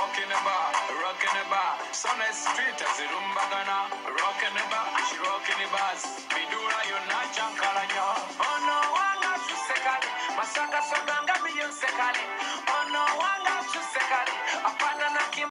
rocking the bar, rocking the bar. Sound as street as the rumba gana, rocking the bar, she rocking the bars. do yo na chankala nyo. Oh no, I'm not wanga susekale, masaka soganga miyo sekale. Oh